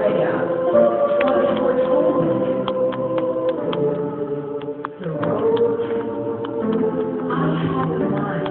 I have a mind.